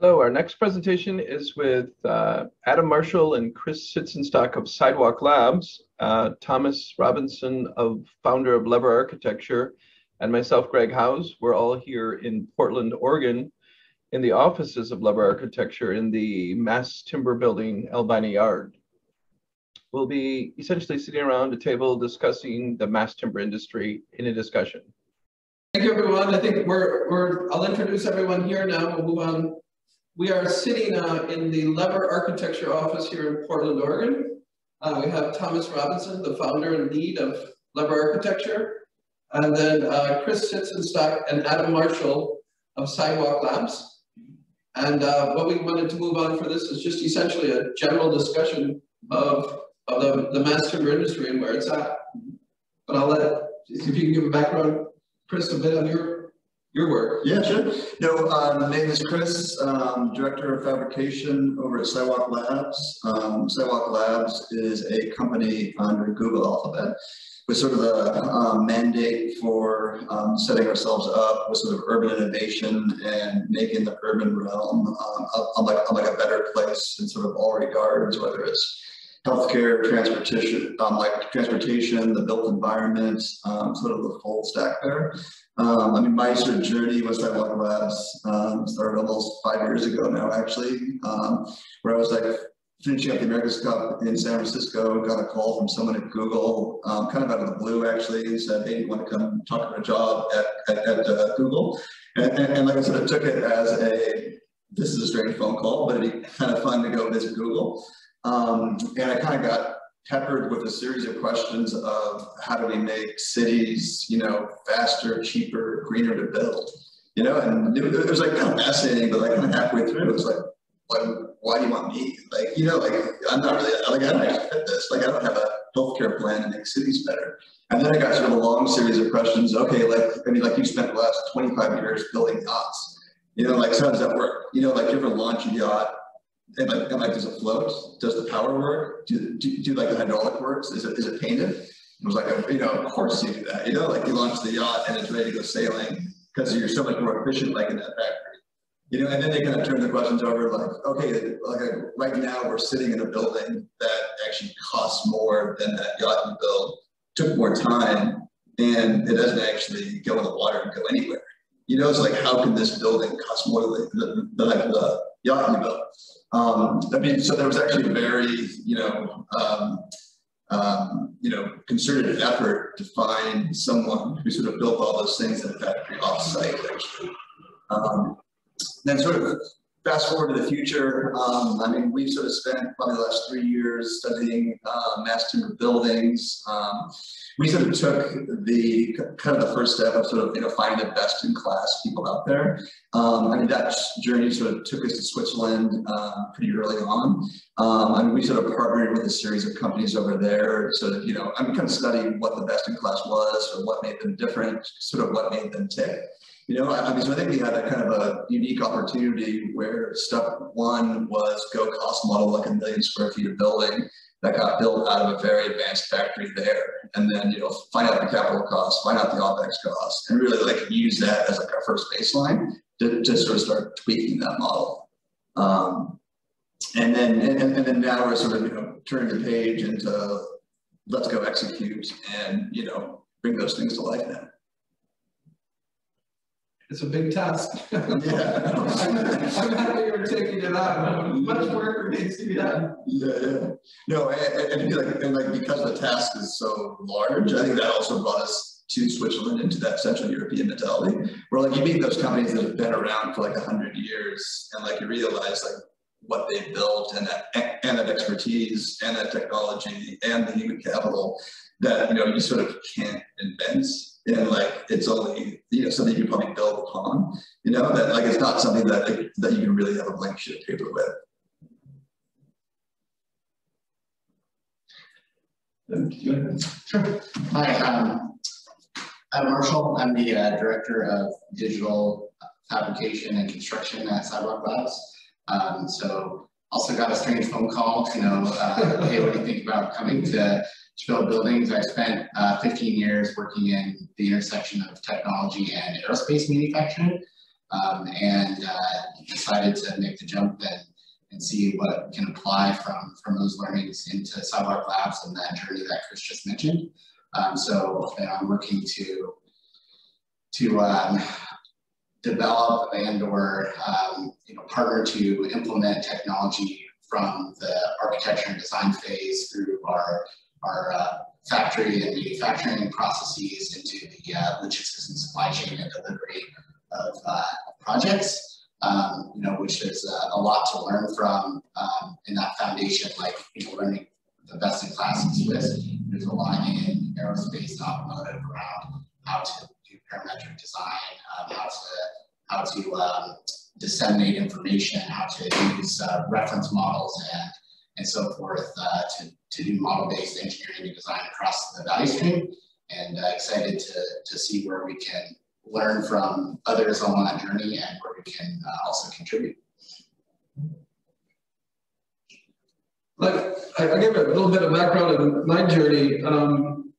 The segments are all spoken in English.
Hello, our next presentation is with uh, Adam Marshall and Chris Sitzenstock of Sidewalk Labs, uh, Thomas Robinson, of founder of Lever Architecture, and myself, Greg Howes. We're all here in Portland, Oregon, in the offices of Lever Architecture in the Mass Timber Building, Albina Yard. We'll be essentially sitting around a table discussing the mass timber industry in a discussion. Thank you, everyone. I think we're, we're, I'll introduce everyone here now. We'll move on we are sitting uh, in the Lever Architecture office here in Portland, Oregon. Uh, we have Thomas Robinson, the founder and lead of Lever Architecture, and then uh, Chris Sitzenstock and Adam Marshall of Sidewalk Labs. And uh, what we wanted to move on for this is just essentially a general discussion of, of the, the mass timber industry and where it's at. But I'll let, if you can give a background, Chris, a bit on your your work. Yeah, sure. No, uh, my name is Chris, um, Director of Fabrication over at Sidewalk Labs. Um, Sidewalk Labs is a company under Google Alphabet with sort of a um, mandate for um, setting ourselves up with sort of urban innovation and making the urban realm um, a, like, a, like a better place in sort of all regards, whether it's healthcare, transportation, um, like transportation, the built environment, um, sort of the full stack there. Um, I mean, my sort of journey was Sidewalk Labs um, started almost five years ago now, actually, um, where I was like finishing up the America's Cup in San Francisco got a call from someone at Google, um, kind of out of the blue actually, and said, hey, you want to come talk about a job at, at, at uh, Google? And, and, and, like I said, I took it as a, this is a strange phone call, but it'd be kind of fun to go visit Google. Um, and I kind of got peppered with a series of questions of how do we make cities, you know, faster, cheaper, greener to build, you know, and it, it was like kind of fascinating, but like kind of halfway through, it was like, why, why do you want me? Like, you know, like I'm not really, like I don't fit this, like I don't have a healthcare plan to make cities better. And then I got sort of a long series of questions. Okay, like, I mean, like you spent the last 25 years building yachts, you know, like, so how does that work? You know, like you ever launch a yacht and like, and like, does it float? Does the power work? Do, do, do like the hydraulic works? Is it, is it painted? It was like, you know, of course you do that. You know, like you launch the yacht and it's ready to go sailing because you're so much more efficient like in that factory. You know, and then they kind of turn the questions over like, okay, like right now we're sitting in a building that actually costs more than that yacht you built, took more time, and it doesn't actually go in the water and go anywhere. You know, it's like, how can this building cost more than the, the yacht you built? Um, I mean, so there was actually a very, you know, um, um, you know, concerted effort to find someone who sort of built all those things in a factory off-site, actually. Um, then sort of fast forward to the future, um, I mean, we've sort of spent probably the last three years studying uh, mass timber buildings. Um, we sort of took the kind of the first step of sort of you know finding the best in class people out there. Um, I mean, that journey sort of took us to Switzerland um, pretty early on. Um, I mean, we sort of partnered with a series of companies over there, sort of you know, I'm kind of studying what the best in class was, or what made them different, sort of what made them tick. You know, I mean, so I think we had a kind of a unique opportunity where step one was go cost model like a million square feet of building that got built out of a very advanced factory there. And then, you know, find out the capital costs, find out the OPEX costs, and really like use that as like our first baseline to, to sort of start tweaking that model. Um, and then, and, and then now we're sort of, you know, turning the page into let's go execute and, you know, bring those things to life now. It's a big task. I'm, happy you're taking it on. Much work remains to be done. Yeah, yeah. No, and, and, like, and like because the task is so large, I think that also brought us to Switzerland into that Central European mentality, where like you meet those companies that have been around for like a hundred years, and like you realize like what they built and that and that expertise and that technology and the human capital that you know you sort of can't invent and like it's only you know something you can probably build upon you know that like it's not something that like, that you can really have a blank sheet of paper with Sure. Hi, um, I'm Marshall. I'm the uh, Director of Digital Fabrication and Construction at Sidewalk Labs. Um, so also got a strange phone call, you know, uh, hey, what do you think about coming to to build buildings. I spent uh, 15 years working in the intersection of technology and aerospace manufacturing. um, and uh, decided to make the jump and, and see what can apply from, from those learnings into Sidewalk Labs and that journey that Chris just mentioned. Um, so I'm working to to um, develop and or um, you know partner to implement technology from the architecture and design phase through our our uh, factory and manufacturing processes into the uh, logistics and supply chain and delivery of uh, projects, um, you know, which is uh, a lot to learn from um, in that foundation, like, you know, learning the best in class in Swiss. There's a lot in aerospace automotive around how to do parametric design, um, how to, how to um, disseminate information, how to use uh, reference models and, and so forth uh, to, to do model-based engineering and design across the value stream. And uh, excited to, to see where we can learn from others on that journey and where we can uh, also contribute. Like, I, I give a little bit of background on my journey. Um,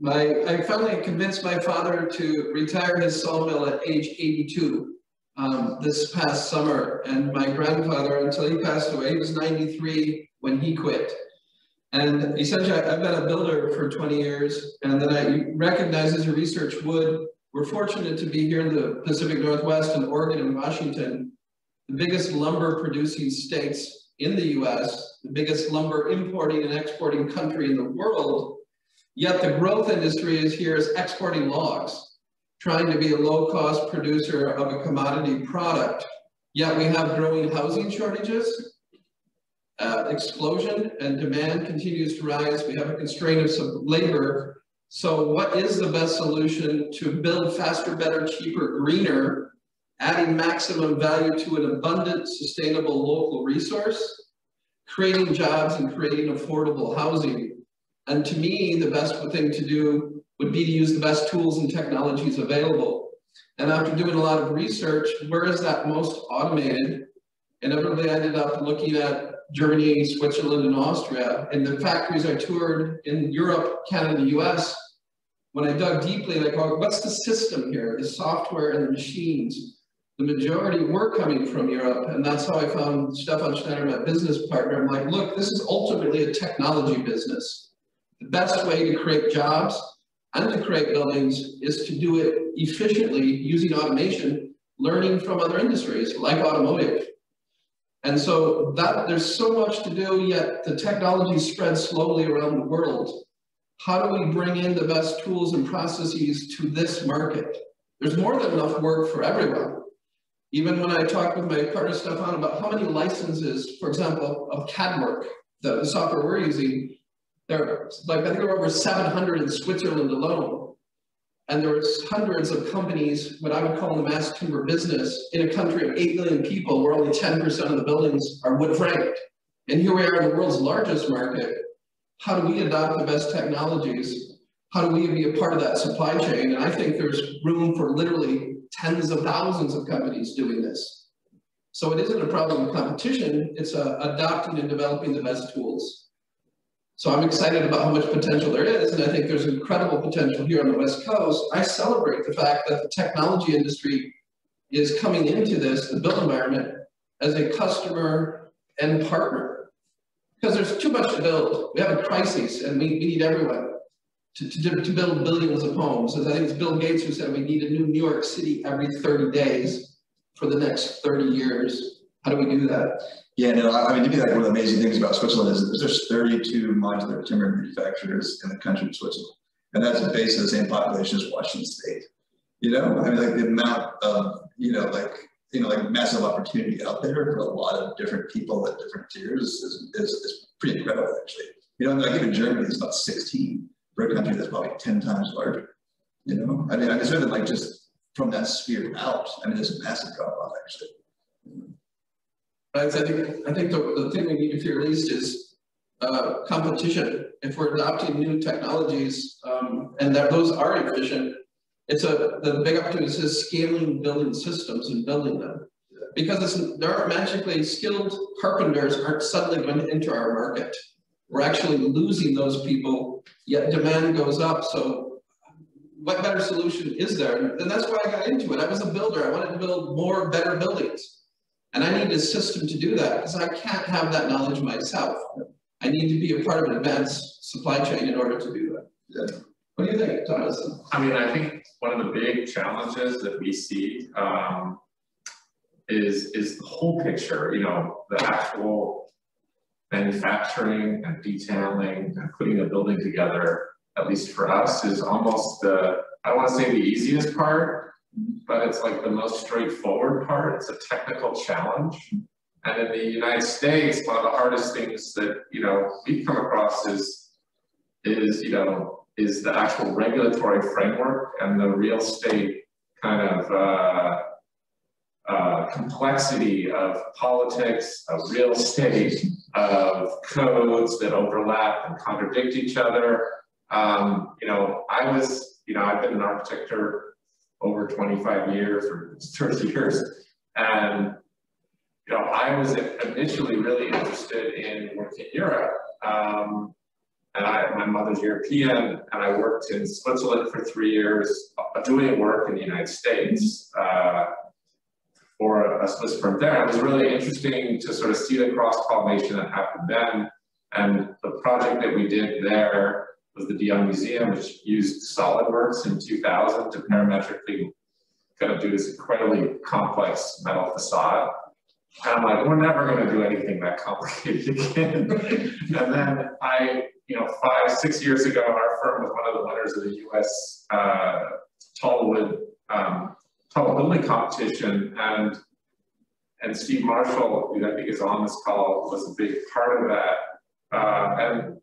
my, I finally convinced my father to retire his sawmill at age 82 um, this past summer. And my grandfather, until he passed away, he was 93 when he quit. And essentially, I've been a builder for 20 years, and then I recognize as a research wood we're fortunate to be here in the Pacific Northwest and Oregon and Washington, the biggest lumber producing states in the US, the biggest lumber importing and exporting country in the world, yet the growth industry is here is exporting logs, trying to be a low cost producer of a commodity product. Yet we have growing housing shortages, uh, explosion and demand continues to rise. We have a constraint of some labor so what is the best solution to build faster, better, cheaper, greener, adding maximum value to an abundant, sustainable local resource, creating jobs and creating affordable housing. And to me, the best thing to do would be to use the best tools and technologies available. And after doing a lot of research, where is that most automated? And everybody ended up looking at Germany, Switzerland, and Austria. And the factories I toured in Europe, Canada, the US, when I dug deeply, like, what's the system here, the software and the machines? The majority were coming from Europe, and that's how I found Stefan Schneider, my business partner. I'm like, look, this is ultimately a technology business. The best way to create jobs and to create buildings is to do it efficiently using automation, learning from other industries like automotive. And so that there's so much to do, yet the technology spreads slowly around the world. How do we bring in the best tools and processes to this market? There's more than enough work for everyone. Even when I talk with my partner Stefan about how many licenses, for example, of Cadwork, the, the software we're using, there are like I think there are over 700 in Switzerland alone. And there's hundreds of companies, what I would call the mass timber business, in a country of 8 million people where only 10% of the buildings are wood framed. And here we are in the world's largest market. How do we adopt the best technologies? How do we be a part of that supply chain? And I think there's room for literally tens of thousands of companies doing this. So it isn't a problem of competition, it's adopting and developing the best tools. So I'm excited about how much potential there is, and I think there's incredible potential here on the West Coast. I celebrate the fact that the technology industry is coming into this, the built environment, as a customer and partner. Because there's too much to build. We have a crisis, and we, we need everyone to, to, to build billions of homes. As I think it's Bill Gates who said we need a new New York City every 30 days for the next 30 years. How do we do that? Yeah, no, I mean, to me, like one of the amazing things about Switzerland is there's 32 modular timber manufacturers in the country of Switzerland. And that's basically the same population as Washington State. You know, I mean, like the amount of, you know, like, you know, like massive opportunity out there for a lot of different people at different tiers is, is, is pretty incredible, actually. You know, like even Germany is about 16 for a country that's probably 10 times larger. You know, I mean, I guess even like just from that sphere out, I mean, there's a massive drop off, actually. I think I think the, the thing we need to fear least is uh, competition. If we're adopting new technologies um, and that those are efficient, it's a the big opportunity is scaling building systems and building them. Because there aren't magically skilled carpenters aren't suddenly going to enter our market. We're actually losing those people, yet demand goes up. So what better solution is there? And that's why I got into it. I was a builder. I wanted to build more better buildings. And I need a system to do that because I can't have that knowledge myself. I need to be a part of an advanced supply chain in order to do that. Yeah. What do you think, Thomas? I mean, I think one of the big challenges that we see um, is is the whole picture. You know, the actual manufacturing and detailing and putting a building together. At least for us, is almost the I want to say the easiest part, but it's like the most straightforward part. It's a technical challenge. And in the United States, one of the hardest things that you know we've come across is is you know is the actual regulatory framework and the real estate kind of uh, uh, complexity of politics, of real estate, of codes that overlap and contradict each other. Um, you know, I was, you know, I've been an architect for over 25 years or 30 years. And, you know, I was initially really interested in working in Europe. Um, and I, my mother's European, and I worked in Switzerland for three years, uh, doing work in the United States uh, for a, Swiss firm there. It was really interesting to sort of see the cross-pollination that happened then, and the project that we did there was the Young Museum, which used SolidWorks in 2000 to parametrically kind of do this incredibly complex metal facade. And I'm like, we're never going to do anything that complicated again. and then I you know, five, six years ago, our firm was one of the winners of the U.S. Uh, tall wood um, tall building competition, and and Steve Marshall, who I think is on this call, was a big part of that. Uh, and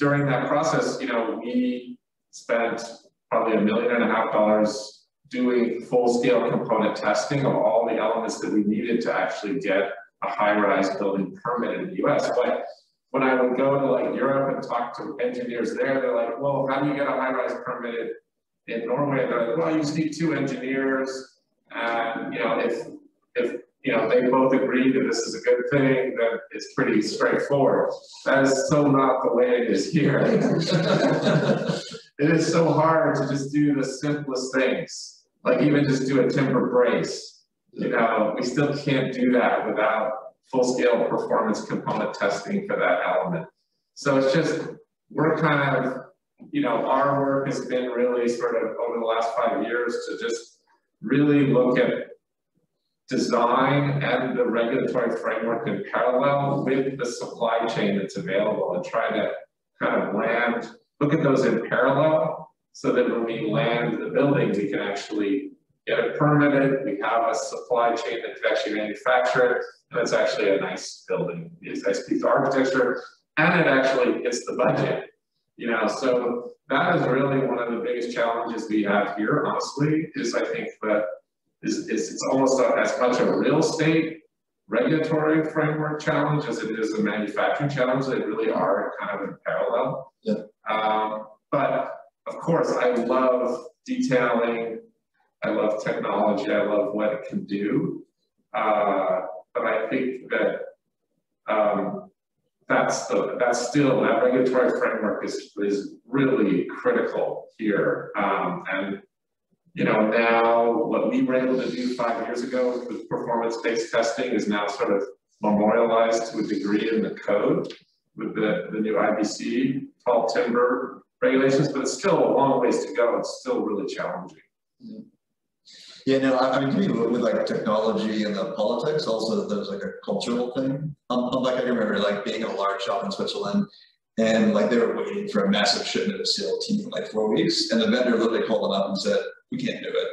during that process, you know, we spent probably a million and a half dollars doing full-scale component testing of all the elements that we needed to actually get a high-rise building permit in the U.S. But when I would go to like Europe and talk to engineers there, they're like, well, how do you get a high rise permitted in Norway? They're like, well, you just need two engineers. And, you know, if, you know, they both agree that this is a good thing, then it's pretty straightforward. That is so not the way it is here. it is so hard to just do the simplest things, like even just do a timber brace. You know, we still can't do that without full-scale performance component testing for that element. So it's just, we're kind of, you know, our work has been really sort of over the last five years to just really look at design and the regulatory framework in parallel with the supply chain that's available and try to kind of land, look at those in parallel so that when we land the building, we can actually get it permitted, we have a supply chain that can actually manufacture it, and it's actually a nice building. It's nice piece of architecture, and it actually hits the budget. You know, so that is really one of the biggest challenges we have here, honestly, is I think that is, is it's almost a, as much a real estate regulatory framework challenge as it is a manufacturing challenge. They really are kind of in parallel. Yeah. Um, but of course, I love detailing. I love technology. I love what it can do. Uh, but I think that um, that's the that's still that regulatory framework is is really critical here. Um, and you know now what we were able to do five years ago with performance-based testing is now sort of memorialized to a degree in the code with the, the new IBC tall timber regulations, but it's still a long ways to go. It's still really challenging. Yeah, no, I, I mean, with, with like technology and the politics, also there's like a cultural thing. Um, um, like I remember like being in a large shop in Switzerland and like they were waiting for a massive shipment of CLT in like four weeks. And the vendor literally called them up and said, we can't do it.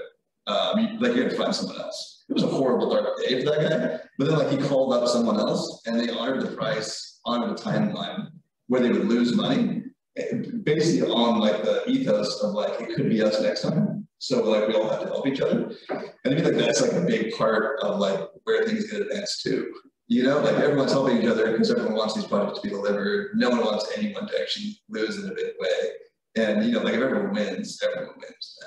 Um, like you have to find someone else. It was a horrible dark day for that guy. But then like he called up someone else and they honored the price, honored the timeline where they would lose money basically on like the ethos of like, it could be us next time. So like we all have to help each other. And I mean like that's like a big part of like where things get advanced too. You know, like everyone's helping each other because everyone wants these projects to be delivered. No one wants anyone to actually lose in a big way. And you know, like if everyone wins, everyone wins.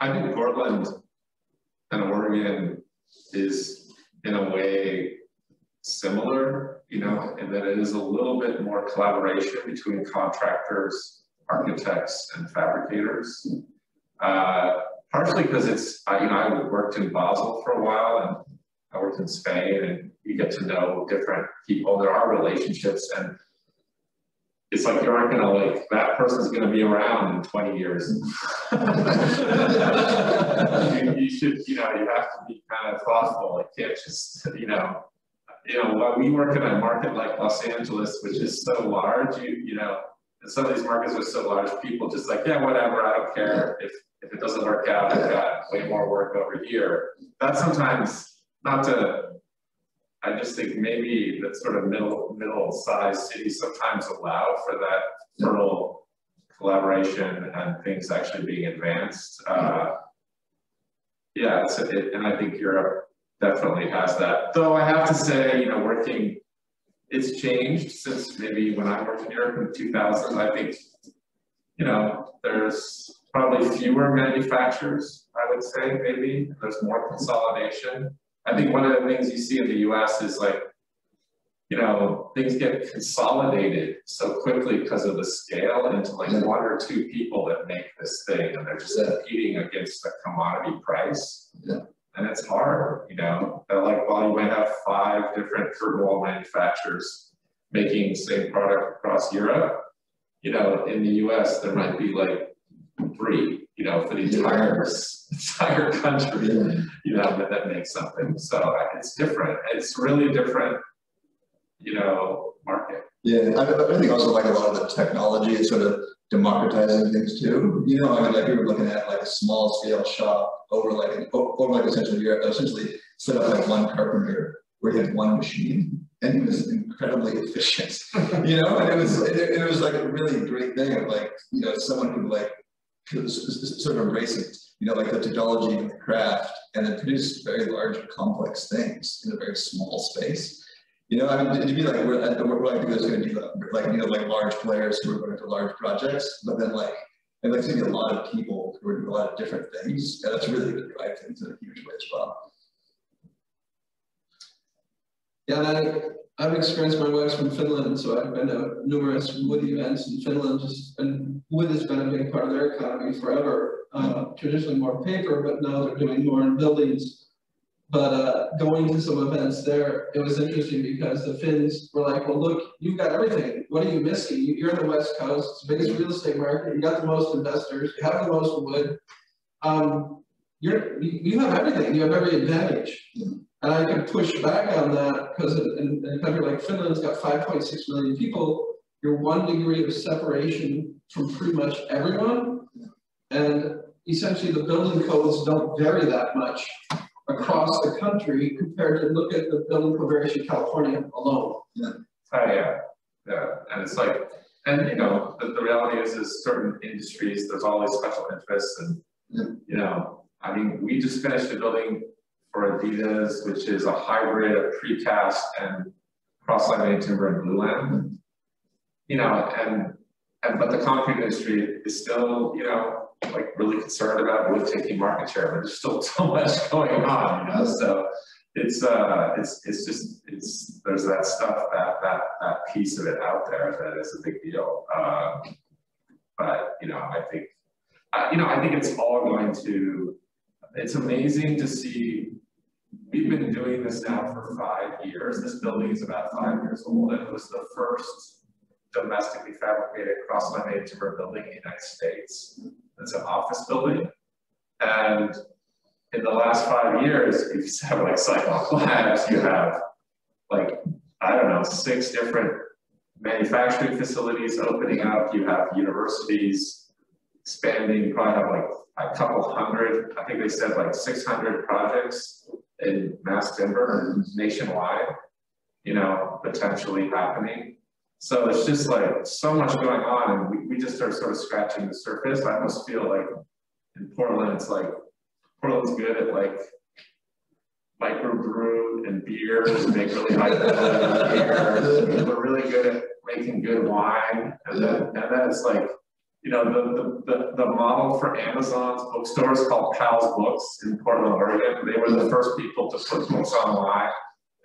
I think Portland and Oregon is in a way similar, you know, in that it is a little bit more collaboration between contractors architects and fabricators. Uh, partially because it's, I, you know, I worked in Basel for a while and I worked in Spain and you get to know different people. There are relationships and it's like you aren't gonna like that person's gonna be around in 20 years. you, you, should, you know, you have to be kind of thoughtful. It can't just, you know, you know, while we work in a market like Los Angeles, which is so large, you, you know, and some of these markets are so large, people just like, yeah, whatever, I don't care. If if it doesn't work out, I've got way more work over here. That's sometimes not to I just think maybe that sort of middle middle sized cities sometimes allow for that fertile collaboration and things actually being advanced. Uh, yeah, it, and I think Europe definitely has that. Though I have to say, you know, working, it's changed since maybe when I worked in Europe in 2000. I think, you know, there's probably fewer manufacturers. I would say maybe there's more consolidation. I think one of the things you see in the US is like, you know, things get consolidated so quickly because of the scale into like yeah. one or two people that make this thing and they're just yeah. competing against the commodity price. Yeah. And it's hard, you know, that like while you might have five different curtain wall manufacturers making the same product across Europe, you know, in the US, there might be like three you know, for the entire entire country, you know, that, that makes something. So uh, it's different. It's really different, you know, market. Yeah, I, I think also like a lot of the technology is sort of democratizing things too. You know, I mean, like were looking at like a small scale shop over like an, over like essentially Europe, essentially set up like one carpenter where he had one machine and he was incredibly efficient, you know, and it was, it, it was like a really great thing of like, you know, someone could like sort of embracing, you know, like the technology and the craft, and then produce very large, complex things in a very small space. You know, I mean, to be like, we're, we're like, there's going to be like, you know, like large players who are going to large projects, but then like, and like, be a lot of people who are doing a lot of different things, and that's really going to drive things in a huge way as well. Yeah, and I, I've experienced my wife's from Finland, so I've been to numerous wood events in Finland, just and wood has been a big part of their economy forever. Uh, traditionally more paper, but now they're doing more in buildings. But uh, going to some events there, it was interesting because the Finns were like, well, look, you've got everything. What are you missing? You're in the West Coast, it's the biggest real estate market. You got the most investors, you have the most wood. Um, you're, you have everything, you have every advantage. And I can push back on that because in, in, a country like Finland, it's got 5.6 million people. You're one degree of separation from pretty much everyone. And essentially the building codes don't vary that much across the country compared to look at the building code variation in California alone. Yeah. Oh yeah, yeah. And it's like, and you know, the, the reality is, is certain industries, there's always special interests and, yeah. you know, I mean, we just finished a building for Adidas, which is a hybrid of precast and cross-laminated timber and blue glulam. Mm-hmm. You know, and and but the concrete industry is still, you know, like really concerned about wood taking market share, but there's still so much going on, you know. So it's uh it's it's just it's there's that stuff that that that piece of it out there that is a big deal. Uh, but you know, I think uh, you know, I think it's all going to it's amazing to see We've been doing this now for five years. This building is about five years old, and it was the first domestically fabricated cross-laminated timber building in the United States. It's an office building. And in the last five years, if you have like Sidewalk Labs, you have like, I don't know, six different manufacturing facilities opening up, you have universities expanding, probably have like a couple hundred, I think they said like 600 projects in mass timber nationwide, you know, potentially happening. So it's just like so much going on and we, we just are sort of scratching the surface. I almost feel like in Portland, it's like, Portland's good at like microbrew and beer, beers, make really high quality beer. We're really good at making good wine. And then, and then it's like, you know, the, the, the, model for Amazon's bookstore is called Powell's Books in Portland, Oregon. They were the first people to put books online.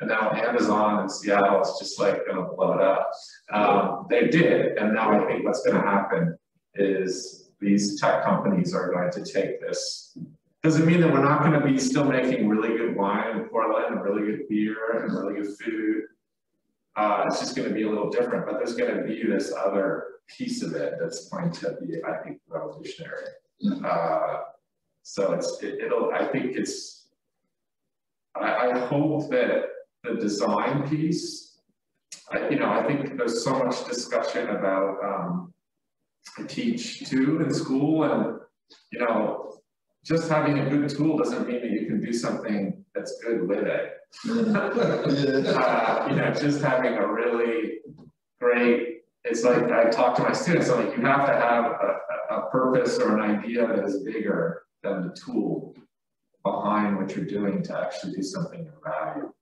And now Amazon in Seattle is just like going to blow it up. Um, they did. And now I think what's going to happen is these tech companies are going to take this. Doesn't mean that we're not going to be still making really good wine in Portland and really good beer and really good food. Uh, it's just going to be a little different, but there's going to be this other piece of it that's going to be, I think, revolutionary. Uh, so it's it, will I think it's I, I hope that the design piece, I, you know, I think there's so much discussion about um, I teach too in school and you know just having a good tool doesn't mean that you can do something that's good with it. uh, you know, just having a really great, it's like I talk to my students, I'm like, you have to have a, a purpose or an idea that is bigger than the tool behind what you're doing to actually do something of value.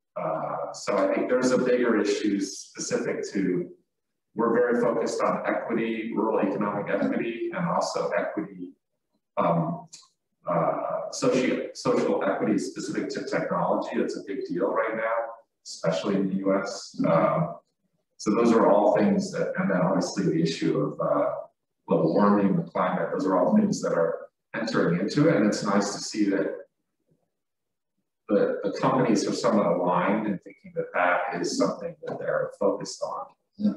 So I think there's a bigger issue specific to, we're very focused on equity, rural economic equity, and also equity, um, uh, social, social equity specific to technology. That's a big deal right now, especially in the US. Um, so those are all things that, and then obviously the issue of uh, global warming, the climate, those are all things that are entering into it. And it's nice to see that the, the companies are somewhat aligned in thinking that that is something that they're focused on. Yeah.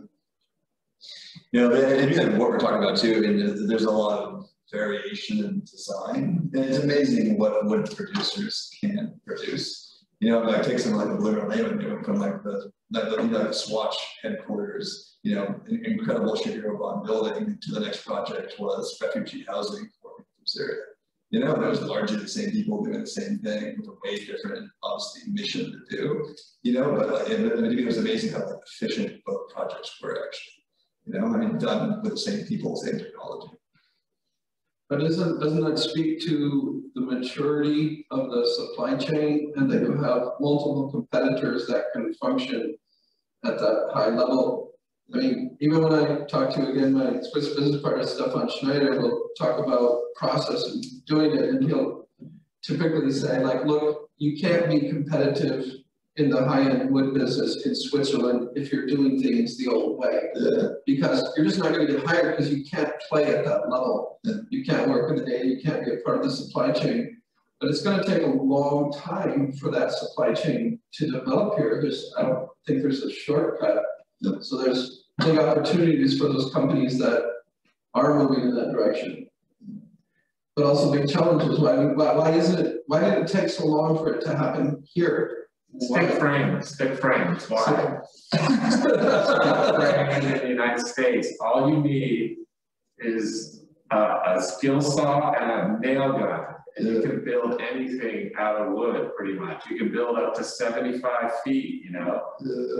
You know, and what we're talking about too, I mean, there's a lot of variation in design. And it's amazing what wood producers can produce. You know, like take something like the Blumer-Lehmann doing from like the, like the, know, Swatch headquarters, you know, incredible Shigeru Ban building to the next project was refugee housing for Syria. You know, was largely the same people doing the same thing with a way different, obviously, mission to do. You know, but like, it, it was amazing how efficient both projects were actually. You know, I mean, done with the same people, same technology. But isn't, doesn't that speak to the maturity of the supply chain and that you have multiple competitors that can function at that high level? I mean, even when I talk to, again, my Swiss business partner, Stefan Schneider, will talk about process and doing it, and he'll typically say, like, look, you can't be competitive in the high-end wood business in Switzerland if you're doing things the old way. Yeah. Because you're just not going to get hired because you can't play at that level. Yeah. You can't work in the day, you can't be a part of the supply chain. But it's going to take a long time for that supply chain to develop here. There's, I don't think there's a shortcut. So there's big opportunities for those companies that are moving in that direction. But also big challenges. Why, why, why isn't it, why did it take so long for it to happen here? Stick frame, stick frame, why. frame in the United States, all you need is a, a skill saw and a nail gun. And you can build anything out of wood, pretty much. You can build up to 75 feet, you know,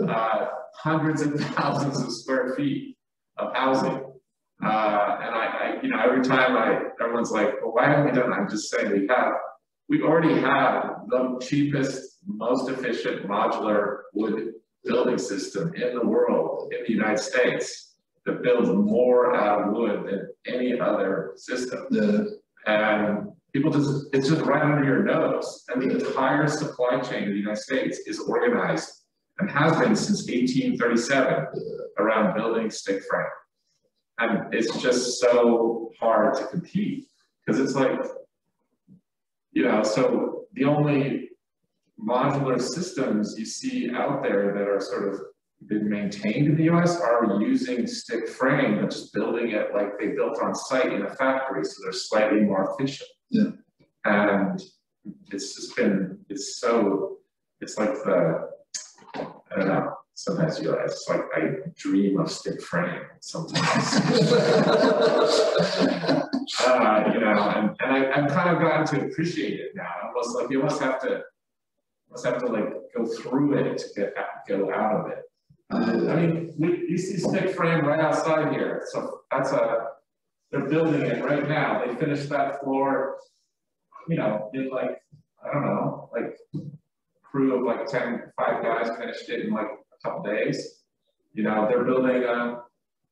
uh, hundreds of thousands of square feet of housing. Uh, and I, I, you know, every time I, everyone's like, well, why haven't we done that? I'm just saying we have, we already have the cheapest most efficient modular wood building system in the world, in the United States, that builds more out of wood than any other system. Yeah. And people just, it's just right under your nose. And the entire supply chain of the United States is organized and has been since 1837 around building stick frame. And it's just so hard to compete because it's like, you know, so the only modular systems you see out there that are sort of been maintained in the US are using stick frame, but just building it like they built on site in a factory, so they're slightly more efficient. Yeah. And it's just been, it's so, it's like the, I don't know, sometimes you realize it's like I dream of stick frame sometimes. uh, you know, and, and I, I've kind of gotten to appreciate it now. Almost like you must have to must have to like go through it to get go out of it. I mean, we, you see stick frame right outside here. So that's a, they're building it right now. They finished that floor, you know, did like, I don't know, like crew of like 10, five guys finished it in like a couple days. You know, they're building a,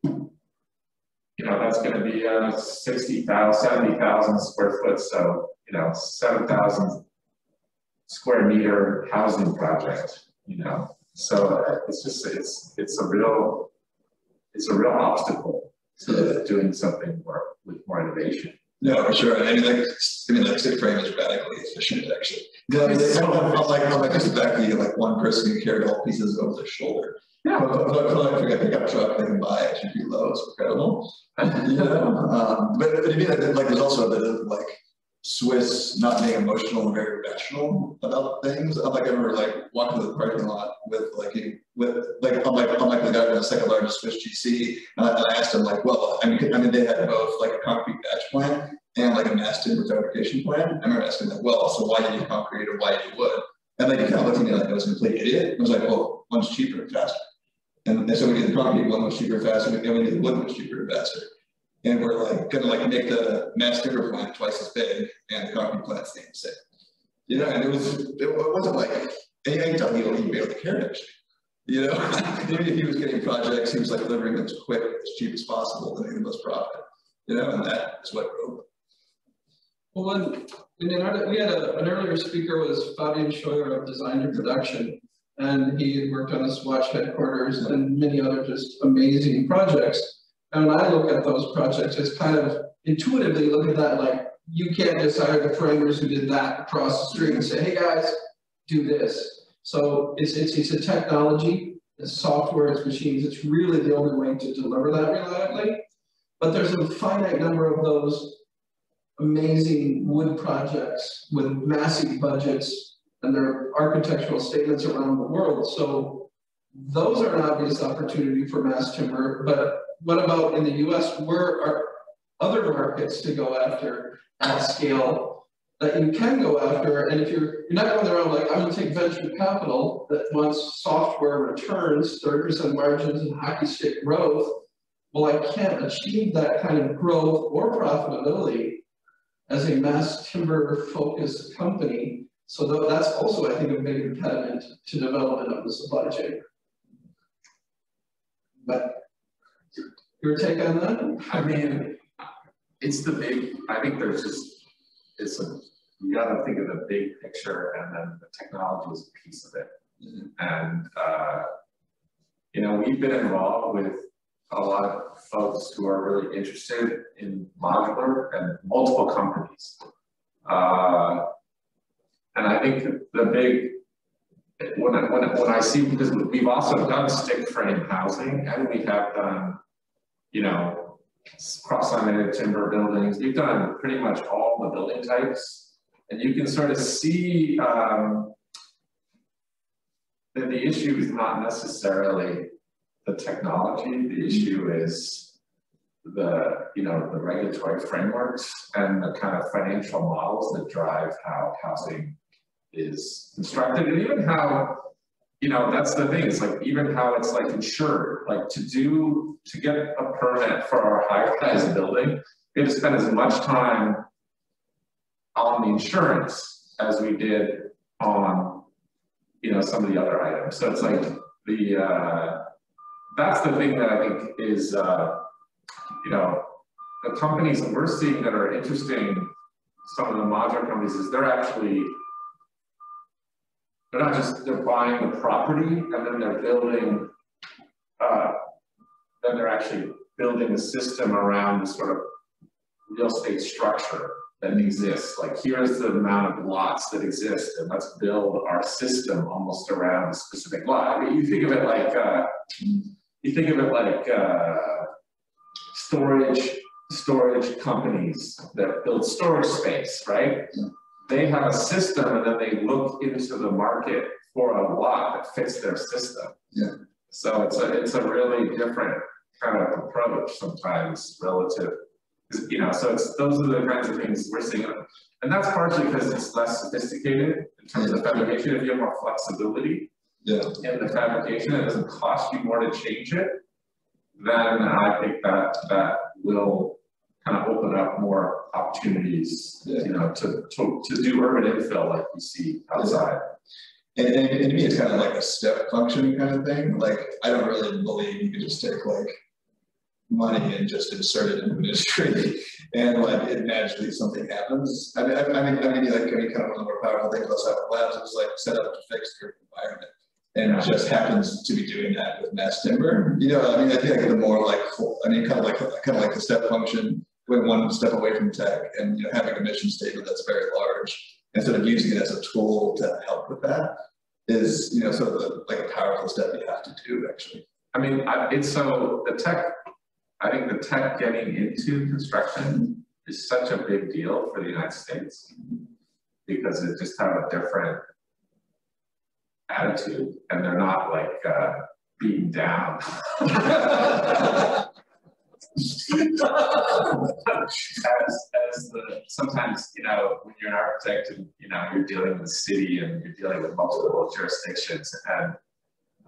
you know, that's going to be a 60,000, 70,000 square foot. So, you know, 7,000 square meter housing project, you know. So uh, it's just it's it's a real it's a real obstacle of doing something more with more innovation. No, for sure. I mean, like, I mean, like stick frame is radically efficient, actually. Yeah, It's they, so I'm like, I'm like, just back to like one person who carried all pieces over their shoulder. Yeah. But, but, but like, like a pickup truck they can buy at pretty low, it's incredible. You know, um, but, but I mean, like, like, there's also a bit of like Swiss not being emotional and very rational about things. I'm like, I remember like walking to the parking lot with like, a- with, like, I'm like, I'm like the guy from the second largest Swiss GC. And I, I asked him like, well, I mean, I mean, they had both like a concrete batch plant and like a mass timber fabrication plant. I remember asking them, well, so why do you concrete or why do you wood? And like, he kind of looked at me like I was a complete idiot. I was like, well, one's cheaper and faster. And, and so we did the concrete, one was cheaper and faster, and we did the wood was cheaper and faster. And we're like, gonna like make the mass timber plant twice as big and the concrete plant the same. You know, and it was, it wasn't like, and I can tell you, he barely cared actually. You know, he was getting projects, he was like delivering them as quick, as cheap as possible, to make the most profit. You know, and that is what drove. Well, when, I mean, our- we had a, an earlier speaker was Fabian Scheuer of Design to Production. And he had worked on the Swatch headquarters and many other just amazing projects. And when I look at those projects, it's kind of intuitively look at that like, you can't just hire the framers who did that across the street and say, hey, guys, do this. So it's, it's, it's a technology, it's software, it's machines, it's really the only way to deliver that reliably. But there's a finite number of those amazing wood projects with massive budgets and their architectural statements around the world. So those are an obvious opportunity for mass timber, but what about in the US? Where are other markets to go after at scale that you can go after? And if you're, you're not going around like, I'm gonna take venture capital that wants software returns, 30% margins and hockey stick growth. Well, I can't achieve that kind of growth or profitability as a mass timber focused company. So that's also, I think, a big impediment to development of the supply chain. But your take on that? I mean, it's the big, I think there's just, it's a, you gotta think of the big picture and then the technology is a piece of it. And, uh, you know, we've been involved with a lot of folks who are really interested in modular and multiple companies. Uh, and I think the big, when I, when when I see, because we've also done stick frame housing and we have done, you know, cross-laminated timber buildings, we've done pretty much all the building types. And you can sort of see, um, that the issue is not necessarily the technology, the issue is the, you know, the regulatory frameworks and the kind of financial models that drive how housing is constructed. And even how, you know, that's the thing, it's like even how it's like insured, like to do, to get a permit for our high-rise building, we have to spend as much time on the insurance as we did on, you know, some of the other items. So it's like the, uh, that's the thing that I think is, uh, you know, the companies that we're seeing that are interesting, some of the modular companies, is they're actually, they're not just, they're buying the property and then they're building, uh, then they're actually building a system around the sort of real estate structure that exists. Like here's the amount of lots that exist and let's build our system almost around a specific lot. I mean, you think of it like, uh, you think of it like, uh, storage, storage companies that build storage space, right? They have a system and then they look into the market for a lot that fits their system. Yeah. So it's a, it's a really different kind of approach sometimes relative, you know, so it's, those are the kinds of things we're seeing. And that's partially because it's less sophisticated in terms of fabrication, if you have more flexibility Yeah, in the fabrication, it doesn't cost you more to change it, then I think that, that will kind of open up more opportunities, you know, to, to, to do urban infill like you see outside. and, and, and to me, it's kind of like a step function kind of thing, like, I don't really believe you can just take like money and just insert it into industry, and like, it magically something happens. I mean, I, I mean, I mean, like, I mean, kind of one of the more powerful things about Cyber Labs is like set up to fix your environment. and just happens to be doing that with mass timber. You know, I mean, I feel like the more like, I mean, kind of like, kind of like the step function, going one step away from tech and, you know, having a mission statement that's very large, instead of using it as a tool to help with that, is, you know, sort of the, like a powerful step you have to do, actually. I mean, I, it's so, the tech, I think the tech getting into construction is such a big deal for the United States because it just have a different attitude and they're not like uh, beaten down. as, as the, sometimes, you know, when you're an architect and, you know, you're dealing with the city and you're dealing with multiple jurisdictions. And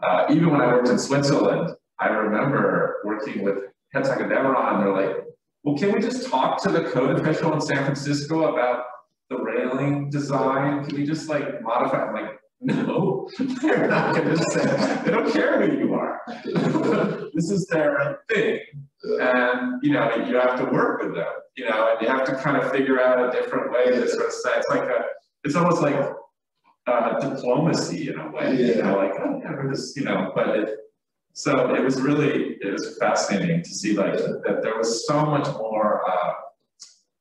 uh, even when I worked in Switzerland, I remember working with Herzog and they're like, well, can we just talk to the code official in San Francisco about the railing design? Can we just like modify? I'm like, no, they're not going to say, they don't care who you are. this is their thing. And, you know, you have to work with them, you know, and you have to kind of figure out a different way to sort of say, it's like a, it's almost like uh, diplomacy in a way, you know, like, oh, yeah, we're just, you know, but it, so it was really, it was fascinating to see like that there was so much more, uh,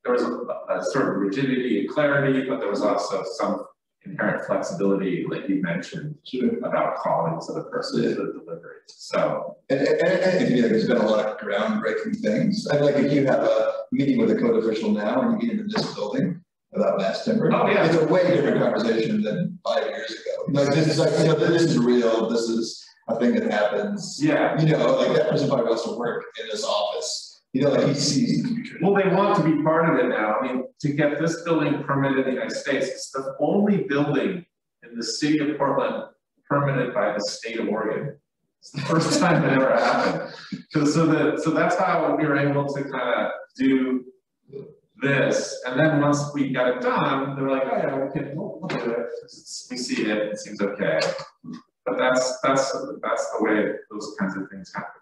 there was a, a sort of rigidity and clarity, but there was also some inherent flexibility, like you mentioned, about calling to the person yeah. to the delivery. So, and, and, and like there's been a lot of groundbreaking things. I like if you have a meeting with a code official now and you meet in this building about mass timber, oh, yeah. it's a way different conversation than five years ago. Like this is like, you know, this is real. This is a thing that happens. Yeah. You know, like that person probably wants to work in this office you know, like he sees the future. Well, they want to be part of it now. I mean, to get this building permitted in the United States, it's the only building in the city of Portland permitted by the state of Oregon. It's the first time it ever happened. So, so, that, so that's how we were able to kind of do this. And then once we got it done, they were like, oh yeah, we can, we'll, we'll do it. We see it, it seems okay. But that's, that's, that's the way those kinds of things happen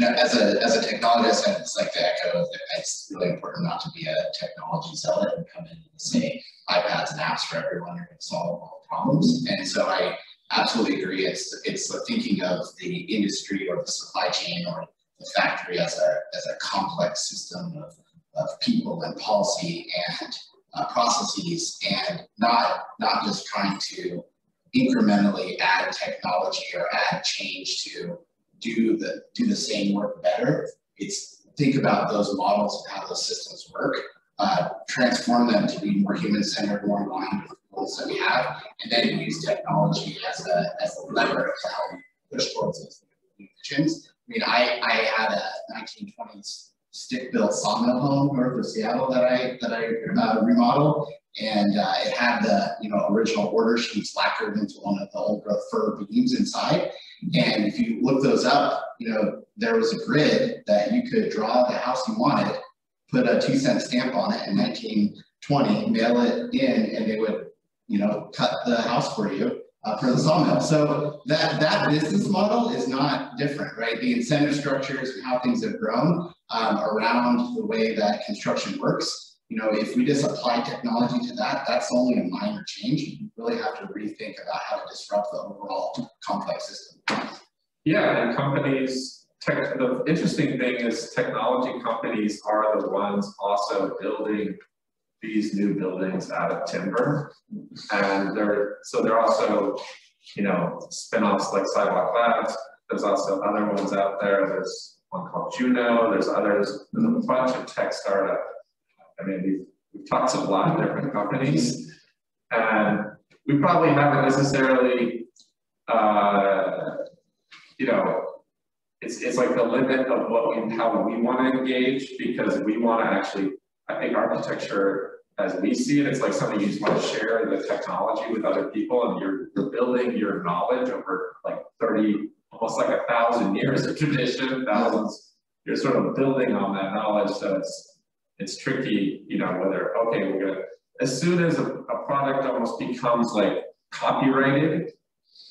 as a as a technologist, I'd just like to echo that it's really important not to be a technology zealot and come in and say iPads and apps for everyone are going to solve all problems. And so I absolutely agree. It's it's thinking of the industry or the supply chain or the factory as a as a complex system of, of people and policy and uh, processes, and not not just trying to incrementally add technology or add change to do the do the same work better. It's think about those models and how those systems work, uh, transform them to be more human-centered, more aligned with the goals that we have, and then use technology as a as a lever to help push towards those visions. I mean, I I had a 1920s stick-built sawmill home north of Seattle that I that I uh, remodeled, and uh, it had the you know original order sheets lacquered into one of the old growth fir beams inside. And if you look those up, you know there was a grid that you could draw the house you wanted, put a two cent stamp on it in 1920, mail it in, and they would you know cut the house for you. Uh, for the sawmill. So that, that business model is not different, right? The incentive structures and how things have grown um, around the way that construction works you know, if we just apply technology to that, that's only a minor change. You really have to rethink about how to disrupt the overall complex system. Yeah, and companies, tech, the interesting thing is technology companies are the ones also building these new buildings out of timber. And they're, so they're also, you know, spin-offs like Sidewalk Labs. There's also other ones out there. There's one called Juno. There's others. There's a bunch of tech startups I mean, we've, we've talked to a lot of different companies, and we probably haven't necessarily, uh, you know, it's, it's like the limit of what we, how we want to engage because we want to actually, I think architecture as we see it, it's like something you just want to share the technology with other people and you're, you're building your knowledge over like 30, almost like a thousand years of tradition, thousands, you're sort of building on that knowledge. So it's, it's tricky, you know, whether, okay, we're gonna, as soon as a, a product almost becomes like copyrighted,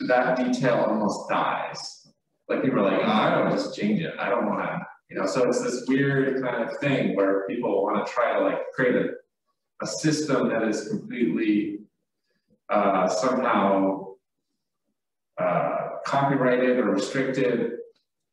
that detail almost dies. Like people are like, oh, I don't just change it. I don't wanna, you know, so it's this weird kind of thing where people wanna try to like create a, a system that is completely uh, somehow uh, copyrighted or restricted.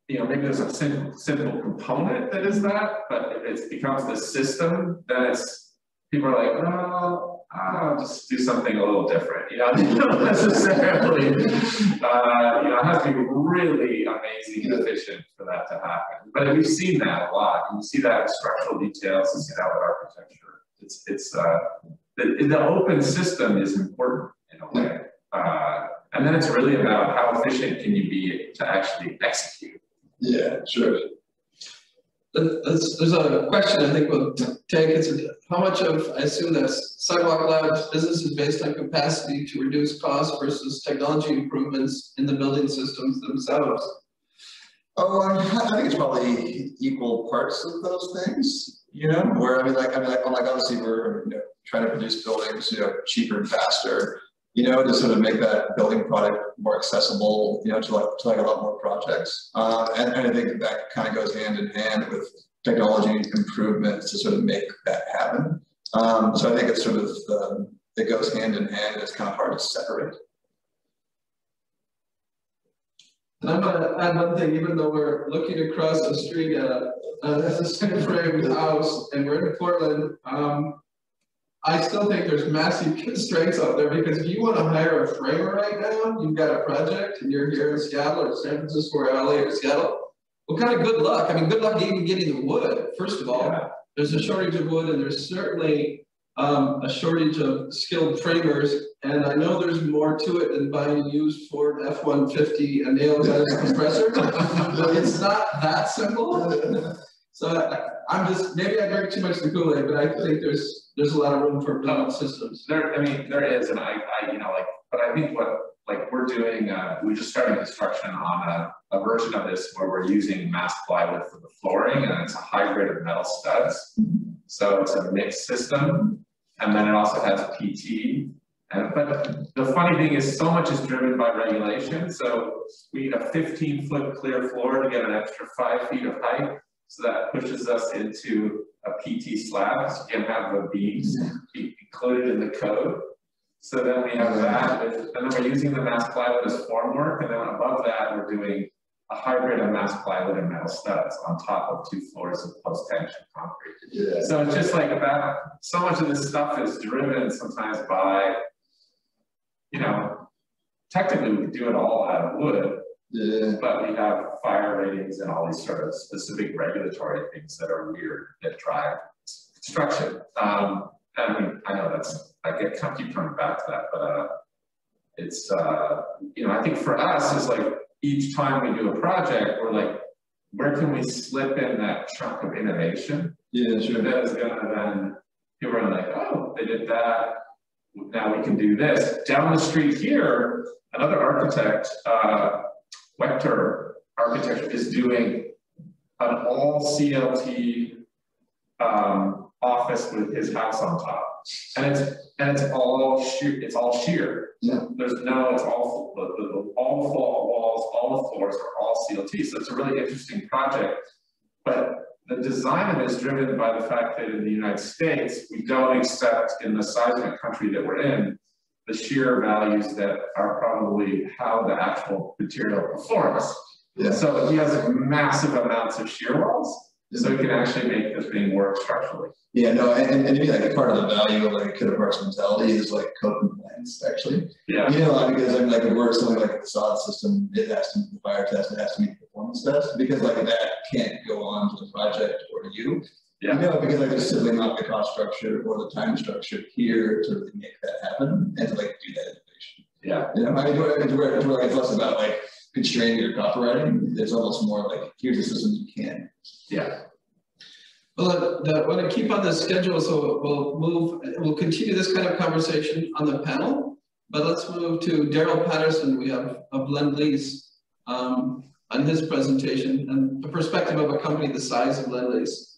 You know, maybe there's a simple, simple component that is that, but it becomes the system, then it's, people are like, oh, I'll just do something a little different, you know, not necessarily. Uh, you know, it has to be really amazing and efficient for that to happen. But we've seen that a lot. You see that with structural details, you see that with architecture. It's, it's, uh, the, the open system is important in a way. Uh, and then it's really about how efficient can you be to actually execute. Yeah, sure. There's, there's a question I think we'll take, it's how much of, I assume that Sidewalk Labs business is based on capacity to reduce costs versus technology improvements in the building systems themselves? Oh, I I think it's probably equal parts of those things, you know, where I mean, like, I mean, like, well, like obviously we're, you know, trying to produce buildings, you know, cheaper and faster, you know, to sort of make that building product more accessible, you know, to like, to like a lot more projects. Uh, and, and I think that kind of goes hand in hand with technology improvements to sort of make that happen. Um, so I think it's sort of, um, it goes hand in hand it's kind of hard to separate. And I'm gonna add one thing, even though we're looking across the street at a, a single frame house and we're in Portland, um, I still think there's massive constraints out there because if you want to hire a framer right now, you've got a project and you're here in Seattle or San Francisco or LA or Seattle. Well, kind of good luck. I mean, good luck even getting the wood, first of all. Yeah. There's a shortage of wood and there's certainly um, a shortage of skilled framers. And I know there's more to it than buying a used Ford F-150 a nail gun compressor, but it's not that simple. So I, I'm just, maybe I drank too much the Kool-Aid, but I think there's, there's a lot of room for building systems. There, I mean, there is, and I, I, you know, like, but I think what, like, we're doing, uh, we just started construction on a, a version of this where we're using mass plywood for the flooring, and it's a hybrid of metal studs. So it's a mixed system, and then it also has PT. And, but the funny thing is, so much is driven by regulation, so we need a fifteen foot clear floor to get an extra five feet of height. So that pushes us into a PT slab, so you can have the beams be included in the code. So then we have that, and then we're using the mass plywood as formwork, and then above that, we're doing a hybrid of mass plywood and metal studs on top of two floors of post-tension concrete. Yeah. So it's just like about, so much of this stuff is driven sometimes by, you know, technically we could do it all out of wood, Yeah. but we have fire ratings and all these sort of specific regulatory things that are weird that drive construction. Um, I mean, I know that's, I get, I keep coming back to that, but, uh, it's, uh, you know, I think for us, it's like, each time we do a project, we're like, where can we slip in that chunk of innovation? Yeah, Sure, that is gonna then, people are like, oh, they did that, now we can do this. Down the street here, another architect, uh, Vector Architecture is doing an all CLT um, office with his house on top. And it's, and it's all sheer, it's all sheer. Yeah. There's no, it's all, the, the, the- all the walls, all the floors are all CLT, so it's a really interesting project. But the design of it is driven by the fact that in the United States, we don't accept in the seismic country that we're in, the shear values that are probably how the actual material performs. Yeah. So he has massive amounts of shear walls, so he can actually make this thing work structurally. Yeah, no, and, and to me, like, a part of the value of like a kit parts mentality is like code compliance, actually. Yeah, You know, because I mean, like, if we're something like the facade system, it has to meet the fire test, it has to meet the performance test, because like that can't go on to the project or to you. Yeah. You know, because like there's simply not the cost structure or the time structure here to really make that happen and to like do that innovation. yeah, You know, I mean, to where, to where, to where like, it's less about like constraining your copywriting, it's almost more like, here's a system you can. yeah. Well, I want to keep on the schedule, so we'll move, we'll continue this kind of conversation on the panel. But let's move to Daryl Patterson, we have of Lend Lease, um, on his presentation and the perspective of a company the size of Lend Lease.